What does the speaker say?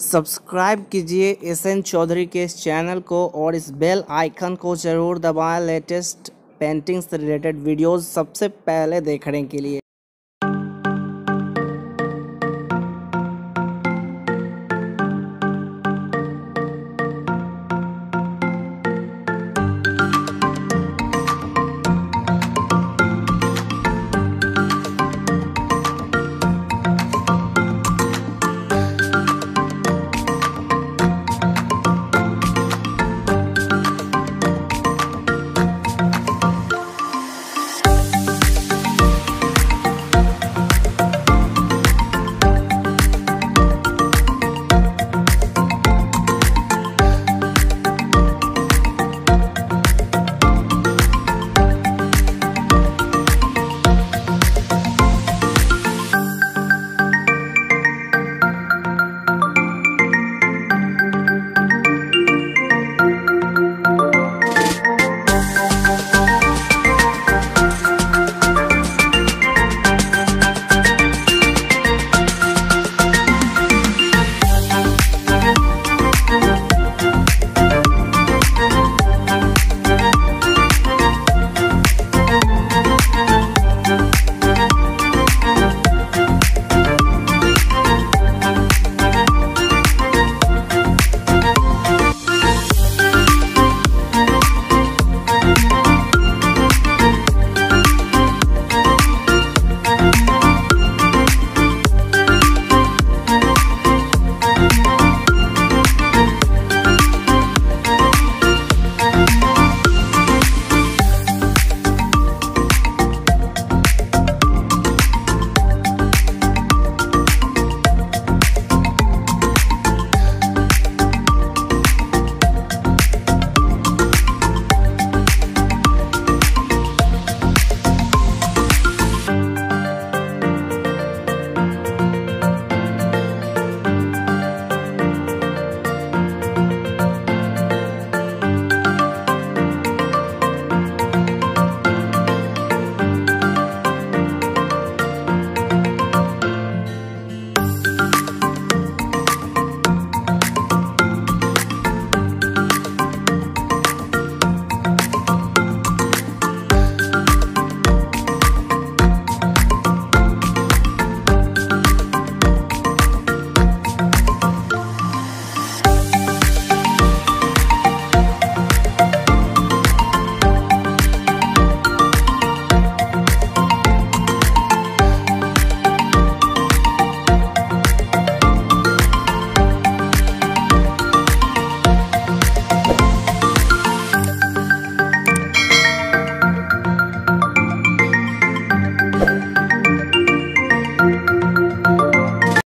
Subscribe कीजिए S N Chaudhary के इस चैनल को और इस बेल आइकन को ज़रूर दबाएँ लेटेस्ट पेंटिंग से रिलेटेड वीडियोस सबसे पहले देखने के लिए।